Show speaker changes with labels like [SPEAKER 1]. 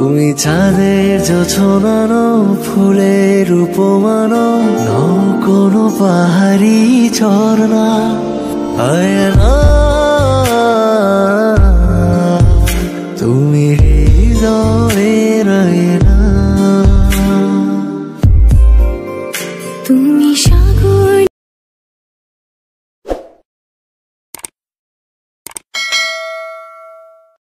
[SPEAKER 1] তুমি চাঁদের জোছনানো ফুলের উপমানো নও কোনো পাহাড়ি ঝর্ণা আয়না তুমি হৃদয়ে রয়ে না তুমি সাগর